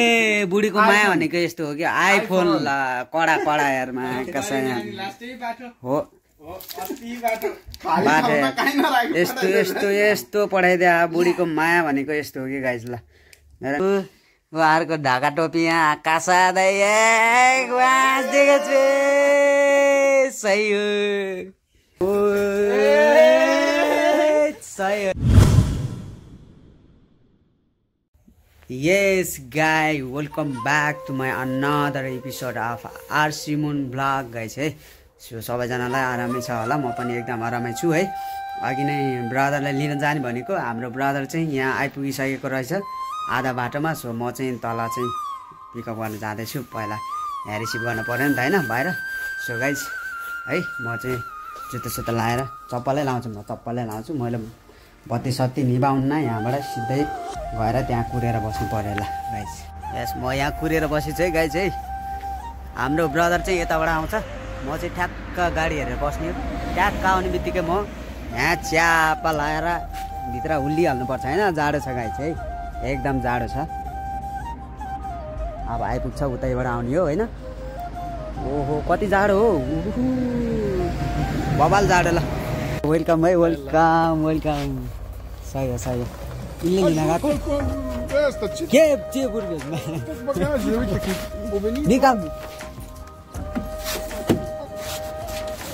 ए बुढीको माया भनेको यस्तो हो कि आइफोन ल कडा कडा हो। बाटो। यस्तो यस्तो यस्तो पठाइदियो बुढीको माया भनेको यस्तो हो कि गाइस ल। मेरो उहाँहरूको ढाका टोपी यहाँ छु। सही हो। Yes, guy, welcome back to my another episode of our Simun blog guys है सो सबैजनालाई आरामै छ होला म पनि एकदम आरामै छु है अघि नै ब्रदरलाई लिन जाने भनेको हाम्रो ब्रदर चाहिँ यहाँ आइपुगिसकेको रहेछ आधा बाटोमा सो म चाहिँ तल चाहिँ पिकअप गर्न जाँदैछु पहिला। यहाँ रिसिभ गर्नु पऱ्यो नि त होइन बाहिर। सो गाइस है म चाहिँ जुत्ता सुत्ता लाएर चप्पलै लाउँछु म चप्पलै लाउँछु मैले बत्ती सत्ती निभाउन्न यहाँबाट सिधै गएर त्यहाँ कुरेर बस्नु पऱ्यो ल गाइस यस म यहाँ कुरेर बसेछु है गाइस है। हाम्रो ब्रदर चाहिँ यताबाट आउँछ। म चाहिँ ठ्याक्क गाडी हेरेर बस्ने हो। ट्याक्क आउने बित्तिकै म यहाँ च्यापा लाएर भित्र हुल्लिहाल्नुपर्छ होइन? जाडो छ गाई चाहिँ एकदम जाडो छ। अब आइपुग्छ उतैबाट आउने हो होइन? ओहो कति जाडो हो। बबाल जाडो ल। वेलकम है वेलकम वेलकम सही हो सही हो इल्ले लिन गएको Esta, tipo, के बुर्बेजमा bagagem, eu aqui. निकाल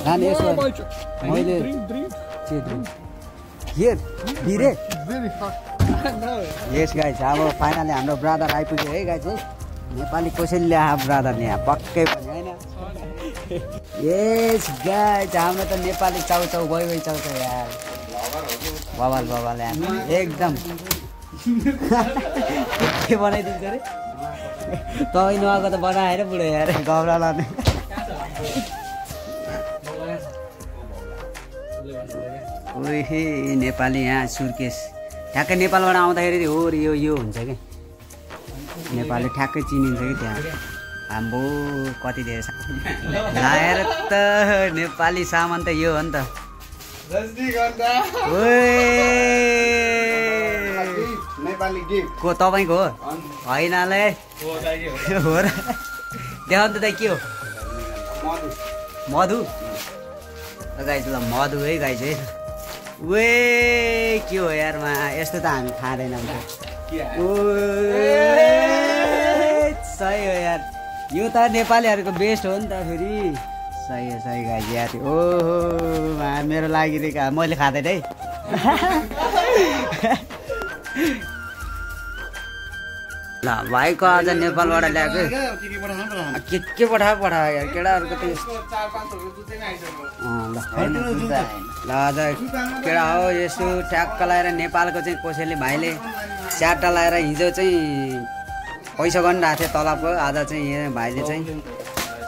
रानी यसो vai, tio. मैले Drink, drink. चेत के बिरे Very hot. गाई छ अब फाइनली हाम्रो ब्रदर आइपुग्यो है चाहिँ नेपाली कसैले ल्याए ब्रदर यहाँ पक्कै पनि होइन यस छ हाम्रो त नेपाली चाउचाउ गइ गइ चाउचाउ यार बबाल बबाल यार एकदम के बनाइदिन्छ अरे तपाईँ नआएको त बनाएर बुढो यार गौरा लाने ओहे नेपाली यहाँ सुर्केस ठ्याक्कै नेपालबाट आउँदाखेरि हो यो यो हुन्छ कि नेपाली ठ्याक्कै चिनिन्छ कि त्यहाँ आम्बो कति धेरै लाएर त नेपाली सामान त यो हो नि त को तपाईँको हो? होइनले हो र। देखाउनु त दाइ के हो? मधु। गाई ल मधु है गाई चाहिँ। वे के हो यारमा यस्तो त हामी खाँदैनौँ सही हो यार। यो त नेपालीहरूको बेस्ट हो नि त फेरि। सही हो सही गाई यार ओहो मा, मेरो लागि मैले खाँदैन है ल भाइको आज नेपालबाट ल्याएको। के के पठायो पठायो यार केटाहरूको त ल आज केटा हो यसो ट्याक्क लगाएर नेपालको चाहिँ कसैले भाइले च्याट्टा लगाएर हिजो चाहिँ पैसा गरिरहेको थियो तलबको आज चाहिँ भाइले चाहिँ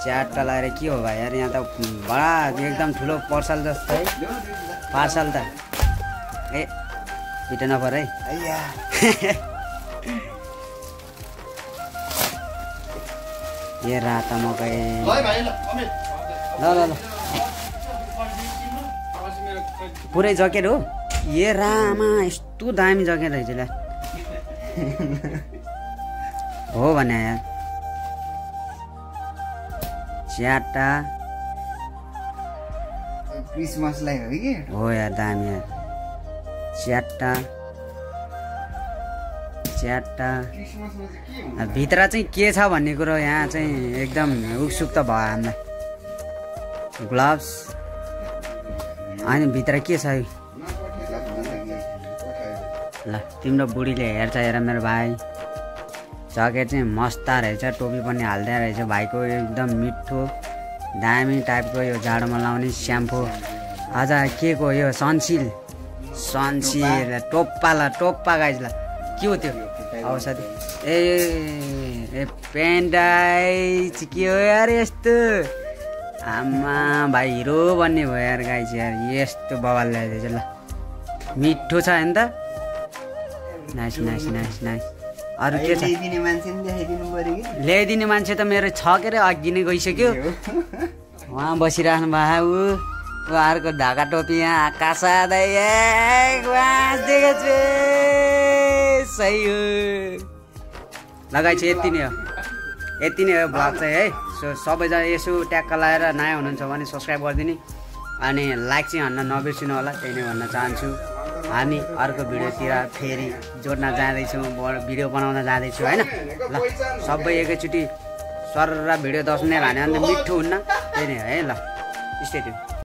च्याट्टा लगाएर के हो भाइ? यार यहाँ त बडा एकदम ठुलो पर्सल जस्तो है। पार्सल त। ए पिट नपर है। ए राता मकै। ल ल ल पुरै ज्याकेट हो। ए रामा यस्तो दामी ज्याकेट रहेछ ल। हो भने यार च्याटा क्रिसमसलाई हो कि? हो यार दामी यार च्याटा च्याटा भित्र चाहिँ के छ भन्ने कुरो यहाँ चाहिँ एकदम उत्सुक त भयो हामीलाई। ग्लोभ्स। अनि भित्र के छ? यो? ल तिम्रो बुढीले हेर्छ हेर मेरो भाइ। ज्याकेट चाहिँ मस्ता रहेछ टोपी पनि हाल्दै रहेछ। भाइको एकदम मिठो दामी टाइपको यो जाडोमा लाउने स्याम्पो अझ के को यो सनसिल? सनसिल टोप्पा ल टोप्पा गाइज ल। के हो त्यो? औषधि ए ए पेन्टाइज के हो यार यस्तो? आमा भाइ हिरो बन्ने भयो यार चाहिँ यार। यस्तो बवाल ल्याइदिएछ ल। मिठो छ होइन त। नाइस नाइस नाइस नाइस अरू के छ? ल्याइदिने मान्छे त मेरो छ के अरे अघि नै गइसक्यो उहाँ बसिराख्नु भयो। ऊ उहाँहरूको ढाका टोपी यहाँ छु। सही हो। यति नै हो। यति नै हो भ्लग चाहिँ है। सो सबैजना यसो ट्याक्क लगाएर नयाँ हुनुहुन्छ भने सब्सक्राइब गरिदिने। अनि लाइक चाहिँ हान्न नबिर्सिनु होला त्यही नै भन्न चाहन्छु। हामी अर्को भिडियोतिर फेरि जोड्न जाँदैछौँ भिडियो बनाउन जाँदैछु होइन? ल सबै एकैचोटि सर र भिडियो दस मिनट हान्यो भने त मिठो हुन्न। त्यही नै है ल स्टेट्यु